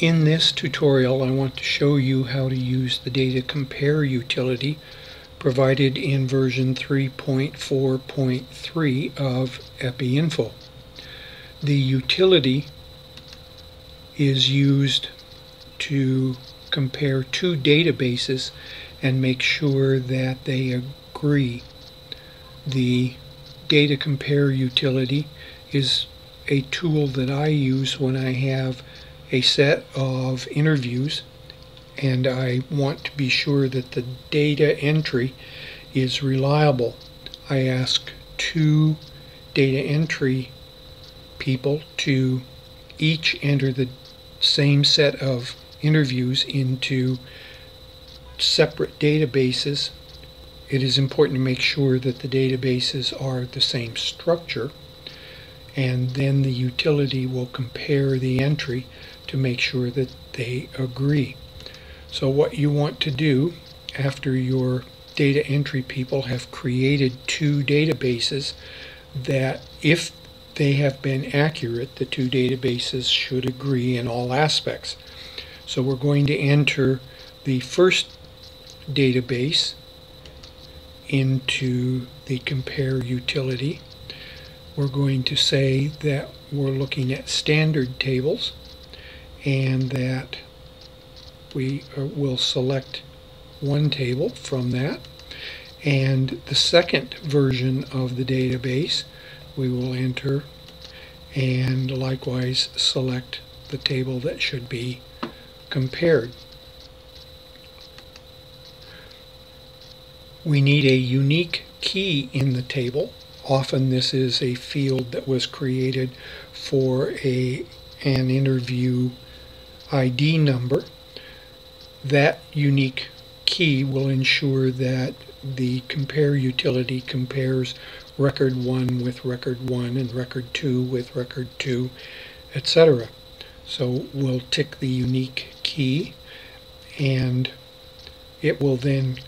In this tutorial I want to show you how to use the data compare utility provided in version 3.4.3 of EpiInfo. The utility is used to compare two databases and make sure that they agree. The data compare utility is a tool that I use when I have a set of interviews and I want to be sure that the data entry is reliable. I ask two data entry people to each enter the same set of interviews into separate databases. It is important to make sure that the databases are the same structure and then the utility will compare the entry to make sure that they agree. So what you want to do after your data entry people have created two databases that if they have been accurate, the two databases should agree in all aspects. So we're going to enter the first database into the compare utility we're going to say that we're looking at standard tables and that we uh, will select one table from that and the second version of the database we will enter and likewise select the table that should be compared. We need a unique key in the table Often this is a field that was created for a an interview ID number. That unique key will ensure that the compare utility compares record 1 with record 1 and record 2 with record 2, etc. So we'll tick the unique key and it will then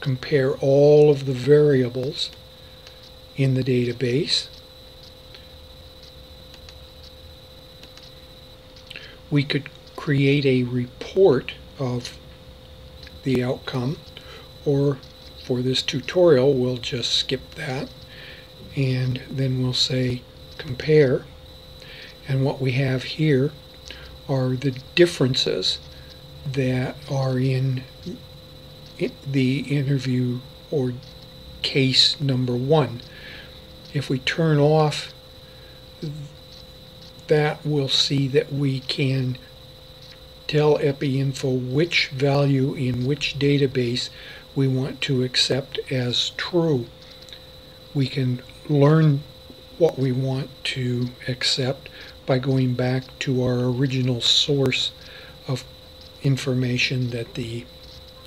compare all of the variables in the database. We could create a report of the outcome or for this tutorial we'll just skip that and then we'll say compare and what we have here are the differences that are in the interview or case number one if we turn off that, we'll see that we can tell EpiInfo which value in which database we want to accept as true. We can learn what we want to accept by going back to our original source of information that the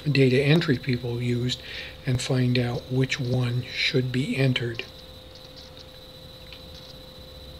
data entry people used and find out which one should be entered.